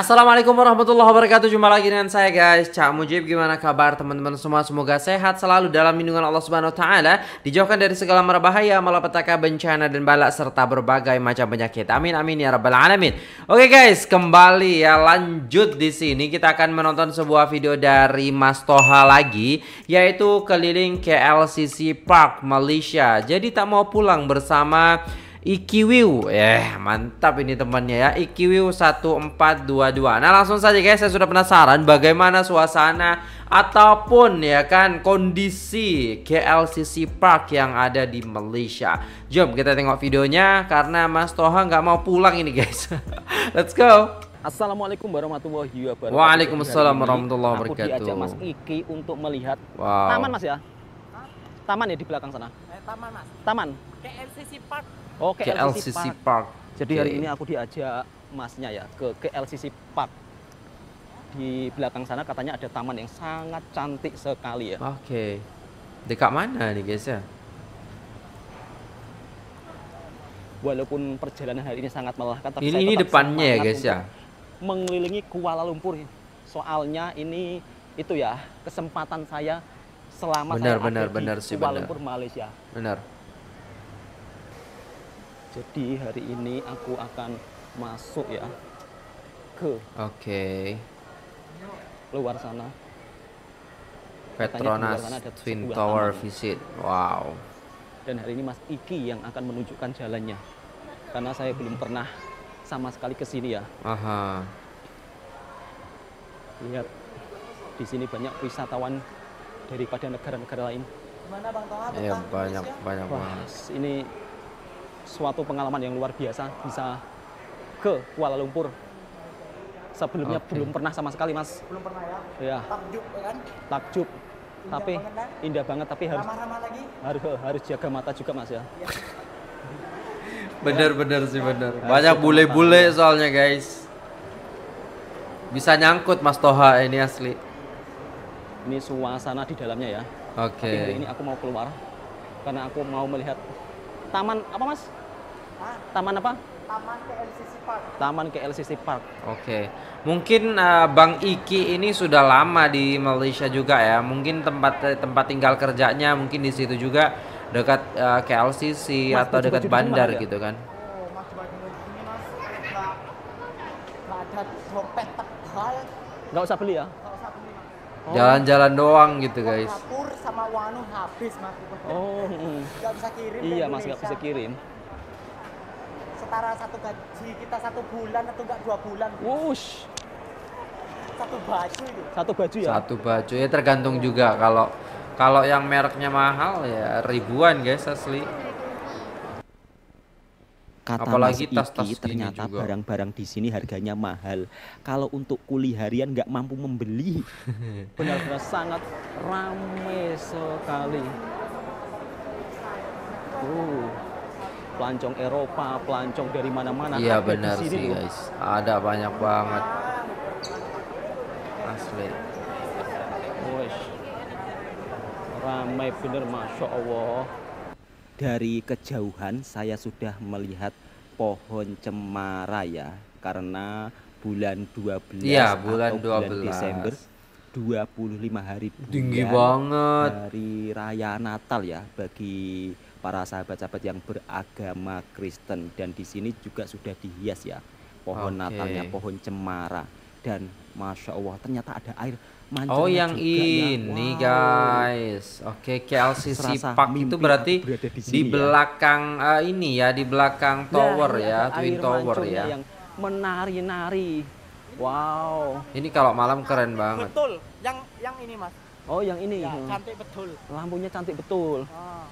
Assalamualaikum warahmatullahi wabarakatuh. Jumpa lagi dengan saya guys. Cak Mujib Gimana kabar teman-teman semua? Semoga sehat selalu dalam lindungan Allah Subhanahu Wa Taala Dijauhkan dari segala merbahaya Malapetaka bencana dan balak Serta berbagai macam penyakit. Amin amin ya rabbal alamin. Oke guys kembali ya Lanjut di sini. Kita akan menonton sebuah video dari Mas Toha lagi Yaitu keliling KLCC Park Malaysia. Jadi tak mau pulang bersama Ikiwiu Eh mantap ini temannya ya Ikiwiu 1422 Nah langsung saja guys saya sudah penasaran Bagaimana suasana Ataupun ya kan kondisi KLCC Park yang ada di Malaysia Jom kita tengok videonya Karena Mas Toha nggak mau pulang ini guys Let's go Assalamualaikum warahmatullahi wabarakatuh. Waalaikumsalam warahmatullahi wabarakatuh. Aku diajak Mas Iki untuk melihat wow. taman Mas ya. Taman ya di belakang sana. Taman Mas. Taman. KLCC Park. Oh, KLCC, KLCC Park. Park. Jadi Oke. hari ini aku diajak Masnya ya ke KLCC Park. Di belakang sana katanya ada taman yang sangat cantik sekali ya. Oke Dekat mana nih guys ya Walaupun perjalanan hari ini sangat melelahkan tapi Ini, saya ini tetap depannya ya guys ya Mengelilingi Kuala Lumpur. Soalnya ini itu ya kesempatan saya selama Benar, saya benar, ada benar di sih, Kuala. Lumpur Malaysia. Benar Jadi hari ini aku akan masuk ya ke Oke luar sana. Petronas sana ada Twin Tower taman. visit. Wow. Dan hari ini Mas Iki yang akan menunjukkan jalannya. Karena saya belum pernah sama sekali ke sini ya. Aha. Lihat di sini banyak wisatawan daripada negara-negara lain. Gimana Bang Toha? Ya Betah banyak banyak Wah, banget. ini suatu pengalaman yang luar biasa bisa ke Kuala Lumpur. Sebelumnya Oke. belum pernah sama sekali, Mas. Belum pernah ya? Ya, Takjub ya kan? takjub. Indah Tapi banget, kan? indah banget tapi harus Ramah-ramah lagi. harus harus jaga mata juga, Mas ya. Bener bener sih bener. Banyak bule-bule soalnya guys. Bisa nyangkut Mas Toha ini asli. Ini suasana di dalamnya ya. Tapi hari ini Oke. aku mau keluar karena aku mau melihat taman apa, Mas? Hah? Taman apa? Taman KLCC Park. Taman KLCC Park. Oke. Mungkin uh, Bang Iki ini sudah lama di Malaysia juga ya. Mungkin tempat tempat tinggal kerjanya mungkin di situ juga dekat uh, KLCC Mas, atau dekat bandar gitu kan. Oh, Mas baju di sini Mas. Nggak ada dompet tebal. Nggak usah beli ya? Nggak usah beli Mas. Oh. Jalan-jalan doang gitu guys. Sama wanu habis Mas. Oh. Nggak bisa kirim. iya Mas nggak Indonesia. bisa kirim. Setara satu gaji kita satu bulan atau enggak dua bulan. Wush, Satu baju itu. satu baju ya? Satu baju ya tergantung juga kalau kalau yang mereknya mahal ya ribuan guys asli. Kata Apalagi Mas Iki, ternyata barang-barang di sini harganya mahal. Kalau untuk kuli harian nggak mampu membeli, benar-benar sangat ramai sekali. Uh, pelancong Eropa, pelancong dari mana-mana. Iya benar sih loh. guys. Ada banyak banget. Asli. Wush. Ramai bener Masya Allah Dari kejauhan saya sudah melihat pohon cemara ya Karena bulan 12 Iya, bulan atau bulan 12. Desember 25 hari bulan Tinggi banget. Hari Raya Natal ya Bagi para sahabat-sahabat yang beragama Kristen Dan di sini juga sudah dihias ya Pohon Oke. Natalnya, pohon cemara Dan Masya Allah ternyata ada air Oh yang juga ya. ini Wow. guys. Oke KLCC Serasa Park itu aku berarti berada di di, ya. belakang eh, ini ya di belakang tower ini ya ada Twin Tower ya. yang menari-nari. Wow. Ini kalau malam keren banget. Betul. Yang yang ini Mas. Oh, yang ini. Ya, cantik betul. Lampunya cantik betul. Ah.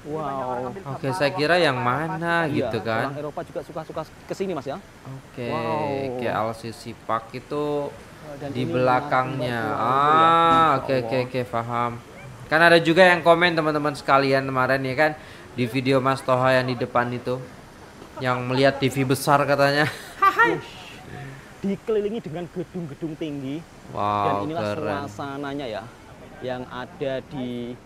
Orang Wow. Oke gambar, saya kira yang mana Mas. gitu Iya, kan. Orang Eropa juga suka-suka ke sini, Mas ya. Oke Wow. KLCC Park itu Dan di belakangnya. ya. Ah, Masya oke oke oke paham. Kan ada juga yang komen teman-teman sekalian kemarin ya kan di video Mas Toha yang di depan itu yang melihat TV besar katanya. Dikelilingi dengan gedung-gedung tinggi dan Wow, inilah keren. suasananya ya yang ada di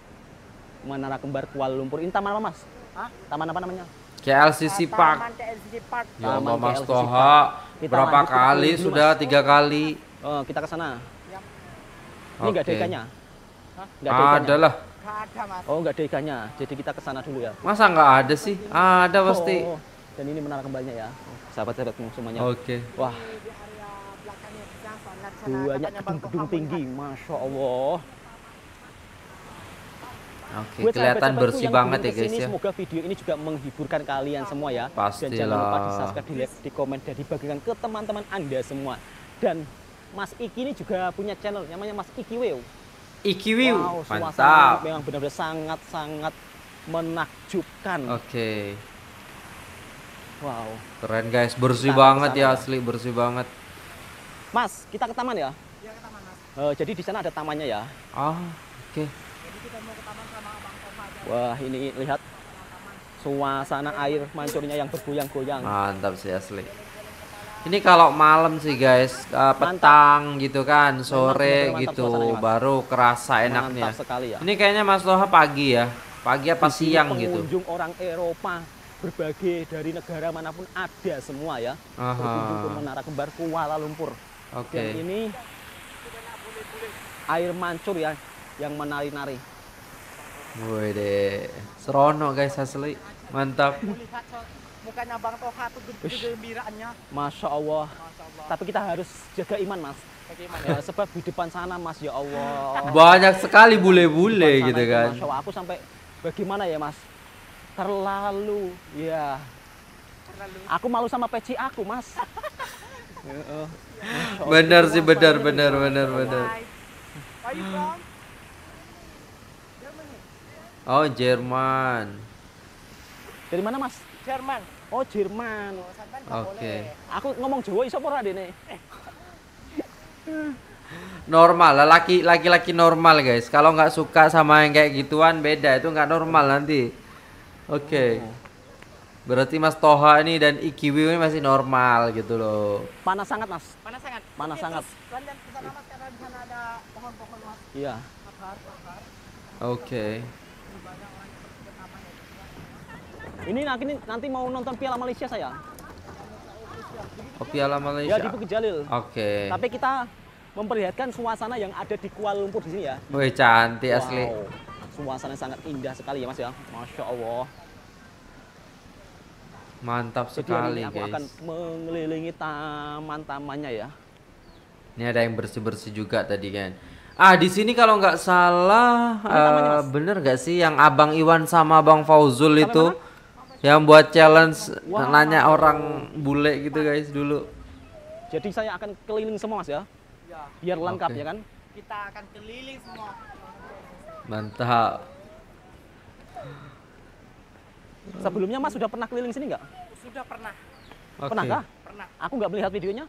Menara Kembar Kuala Lumpur. Ini taman apa, Mas? Hah? Taman apa namanya? KLCC Park. Taman KLCC Park. Ya Allah Mas Toha, Berapa kali sudah? Tiga kali. Oh, kita ke sana. Ini nggak ada Oke. ikannya? Hah? Nggak ada ikannya? Ada lah. Ada mas. Oh, nggak ada ikannya. Jadi kita ke sana dulu ya. Masa nggak ada sih? Ada pasti. Oh, dan ini menara kembalinya ya. Sahabat-sahabat semuanya. Oke. Wah, Di area belakangnya di sana, sana banyak gedung-gedung tinggi. Masya Allah. Oke, Buat kelihatan bersih banget ya guys ya. Semoga video ini juga menghibur kalian semua ya. Dan Pastilah. jangan lupa di subscribe, di like, di komen, dan dibagikan ke teman-teman anda semua. Dan Mas Iki ini juga punya channel namanya Mas Iki Weo. Ikiwiu, Wow, suasana mantap. memang benar-benar sangat-sangat menakjubkan. Oke, Wow. keren guys, bersih Kita banget ya ya. asli, bersih banget. Mas, kita ke taman ya. Dia ke taman mas. Eh, jadi di sana ada tamannya ya. Ah, oke. Jadi kita mau ke taman sama Bang Toha aja. Wah, ini lihat suasana air mancurnya yang bergoyang-goyang. Mantap sih asli. Ini kalau malam sih guys, eh, petang gitu kan, sore mantap gitu, suasananya, Mas. baru kerasa enaknya. Mantap sekali ya. Ini kayaknya Mas Toha pagi ya, pagi apa Di siang gitu. pengunjung orang Eropa berbagai dari negara mana pun ada semua ya. Aha. Berkunjung ke Menara Kembar Kuala Lumpur. Oke. Dan ini air mancur ya yang menari-nari. Woi deh, serono guys asli, mantap. Mukanya Bang Toha tuh kegembiraannya. Masya Allah. Masya Allah. Tapi kita harus jaga iman mas. Bagaimana? Ya, sebab di depan sana mas ya Allah. Banyak sekali bule-bule gitu itu, kan. Masya Allah aku sampai bagaimana ya mas? Terlalu ya. Terlalu Aku malu sama peci aku mas. Ya. Bener sih. Where you from? Germany. Oh Jerman. Dari mana mas? Jerman. Oh Jerman. Oh, sampean Oke. boleh. Aku ngomong Jawa iso apa ora dene? Normal lah, laki laki-laki normal guys. Kalau nggak suka sama yang kayak gituan beda, itu nggak normal nanti. Oke. Berarti Mas Toha ini dan Ikiwi ini masih normal gitu loh. Panas sangat mas. Panas sangat. Panas Oke, sangat. terus Kalian ke sana mas karena di sana ada pohon-pohon mas. Iya. Akar, akar. Oke. Ini nanti nanti mau nonton Piala Malaysia saya. Oh Piala Ya Malaysia. di Bukit Jalil. Oke. Tapi kita memperlihatkan suasana yang ada di Kuala Lumpur di sini ya. Wih cantik asli. Wow. Suasana sangat indah sekali ya Mas ya. Masya Allah. Mantap Jadi sekali ini aku akan guys. mengelilingi taman-tamannya ya. Ini ada yang bersih-bersih juga tadi kan. Ah di sini kalau nggak salah Ini tamannya, Mas. bener gak sih yang Abang Iwan sama Bang Fauzul Sampai itu yang buat challenge Wow. nanya orang bule gitu guys dulu. Jadi saya akan keliling semua Mas ya. Ya, Biar lengkap Oke. ya kan. kita akan keliling semua. Mantap. Sebelumnya Mas sudah pernah keliling sini nggak? Sudah pernah, Oke. Pernah kah? pernah. Aku nggak melihat videonya.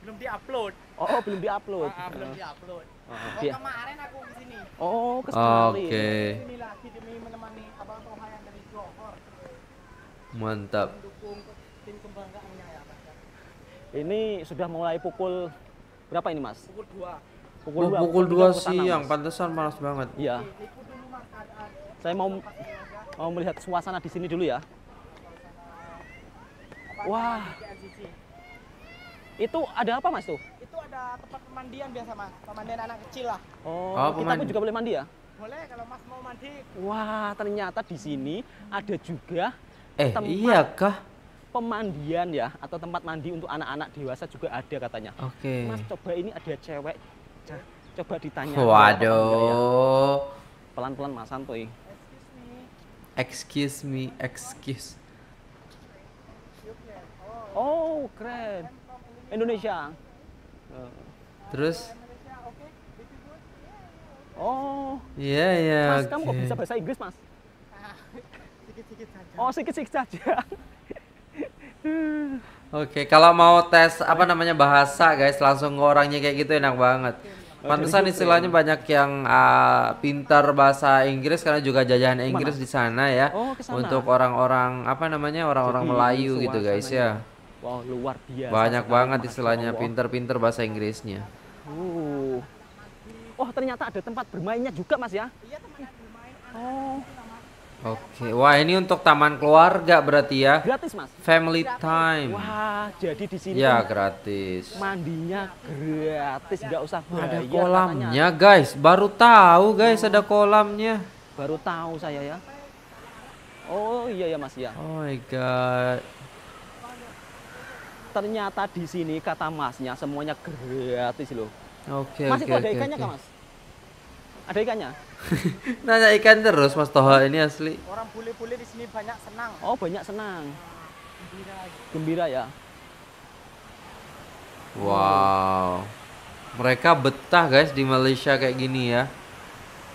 Belum diupload. Oh, oh, belum diupload. Ah, ah, belum diupload. Oh, Oh, dia. kemarin aku ke sini. Oh, ke sekali. Oke. Ini lagi demi menemani Abang Toha yang dari Johor Mantap. Ini sudah mulai pukul berapa ini Mas? Pukul 2. Pukul Oh, dua, pukul tiga 2 ke sana, siang, Mas. pantesan panas banget. Iya. Saya mau mau melihat suasana di sini dulu ya. Wah, itu ada apa Mas tuh? Itu ada tempat pemandian biasa Mas, pemandian anak kecil lah. Oh, Oh, kita pun juga boleh mandi ya? Boleh kalau Mas mau mandi. Wah, ternyata di sini ada juga Eh, Tempat. iya kah? pemandian ya atau tempat mandi untuk anak-anak dewasa juga ada katanya. Oke. Mas coba ini ada cewek. Coba ditanya. Waduh. Pelan-pelan Mas Santoy. Excuse me, excuse. Oh, keren. Indonesia. Terus? Oh, Iya, iya. Mas kamu kok bisa bahasa Inggris, Mas? Saja. Oh, sedikit-sedikit saja. Oke, kalau mau tes apa namanya bahasa guys, langsung ke orangnya kayak gitu enak banget. Pantesan istilahnya banyak yang ah, pintar bahasa Inggris karena juga jajahan Inggris di sana ya. Oh. Untuk orang-orang apa namanya orang-orang Melayu gitu guys ya. Wow, luar biasa. Banyak sekali, banget istilahnya pintar-pintar bahasa Inggrisnya. Uh. Oh, ternyata ada tempat bermainnya juga, Mas ya? Iya teman bermain Oh. Oke, wah ini untuk taman keluarga berarti ya. Gratis, Mas. Family time. Wah, jadi di sini Ya gratis. mandinya gratis, nggak usah Ada bayar kolamnya guys, baru tahu guys ada kolamnya. Baru tahu saya ya. Oh iya ya Mas ya. Oh my god. Ternyata di sini kata Masnya semuanya gratis loh. Oke Mas oke itu ada ikannya oke. kan Mas? Ada ikannya? Nanya ikan terus Mas Toha ini asli. Orang bule-bule di sini banyak senang. Oh banyak senang. Gembira ya. Wow. Mereka betah guys di Malaysia kayak gini ya.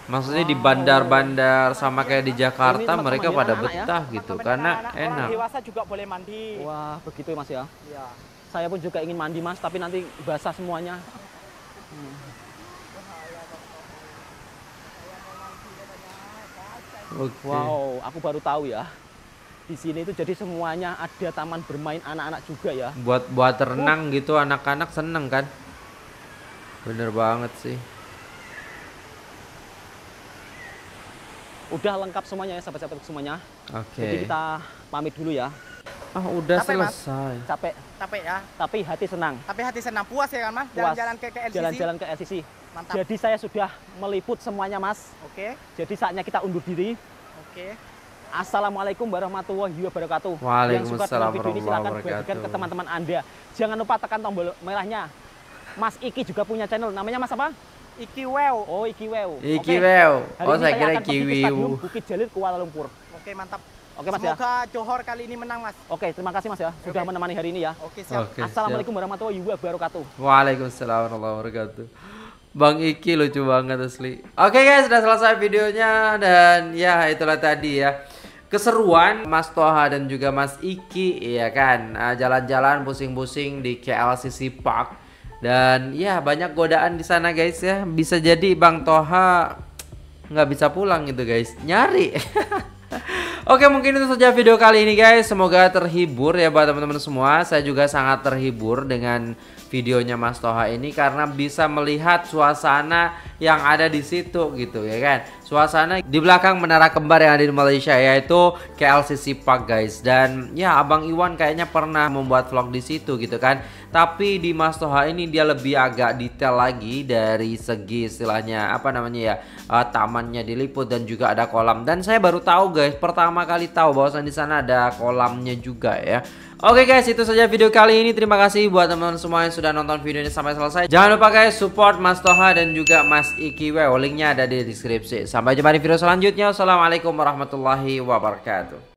Maksudnya di bandar-bandar sama kayak di Jakarta mereka ya, pada anak-anak ya? betah gitu Teman-teman karena anak-anak, Orang enak. dewasa juga boleh mandi. Wah begitu ya Mas ya. Iya. Saya pun juga ingin mandi Mas, tapi nanti basah semuanya. Oke. Wow, aku baru tahu ya. Di sini itu jadi semuanya ada taman bermain anak-anak juga ya. Buat buat renang gitu anak-anak seneng kan? Bener banget sih. Udah lengkap semuanya ya sahabat-sahabat semuanya. Oke. Jadi kita pamit dulu ya. Ah udah Capek, Mas? selesai. Capek, Capek ya. tapi hati senang. Tapi hati senang puas ya kan mas? Jalan-jalan ke ke LCC. Jalan-jalan ke LCC. Mantap. Jadi saya sudah meliput semuanya Mas. Oke. Jadi saatnya kita undur diri. Oke. Assalamualaikum warahmatullahi wabarakatuh. Waalaikumsalam Yang suka dengan video ini silahkan warahmatullahi bagikan ke wabarakatuh. teman-teman Anda. Jangan lupa tekan tombol merahnya. Mas Iki juga punya channel. Namanya Mas apa? Iki wow. Oh Iki Wew. Iki Oke. Wew. Hari Oh saya kira Kiwi. Stadium Bukit Jalil Kuala Lumpur. Oke mantap. Oke Mas ya. Semoga Johor kali ini menang mas. Oke, terima kasih Mas ya sudah Oke. menemani hari ini ya. Oke siap. Oke. siap. Assalamualaikum warahmatullahi wabarakatuh. Waalaikumsalam warahmatullahi wabarakatuh. Bang Iki lucu banget asli. Oke guys, sudah selesai videonya dan ya itulah tadi ya. Keseruan Mas Toha dan juga Mas Iki ya kan Ah, jalan-jalan pusing-pusing di KLCC Park dan ya banyak godaan di sana guys ya. Bisa jadi Bang Toha nggak bisa pulang gitu guys. Nyari. Oke mungkin itu saja video kali ini guys Semoga terhibur ya buat teman-teman semua Saya juga sangat terhibur dengan videonya Mas Toha ini Karena bisa melihat suasana yang ada di situ gitu ya kan Suasana di belakang menara kembar yang ada di Malaysia Yaitu KLCC Park guys Dan ya Abang Iwan kayaknya pernah membuat vlog di situ gitu kan Tapi di Mas Toha ini dia lebih agak detail lagi Dari segi istilahnya apa namanya ya eh, Tamannya diliput dan juga ada kolam Dan saya baru tahu guys pertama kali tahu bahwasan di sana ada kolamnya juga ya. Oke guys, itu saja video kali ini. Terima kasih buat teman-teman semua yang sudah nonton videonya sampai selesai. Jangan lupa guys support Mas Toha dan juga Mas Iki Wew. Linknya ada di deskripsi. Sampai jumpa di video selanjutnya. Wassalamualaikum warahmatullahi wabarakatuh.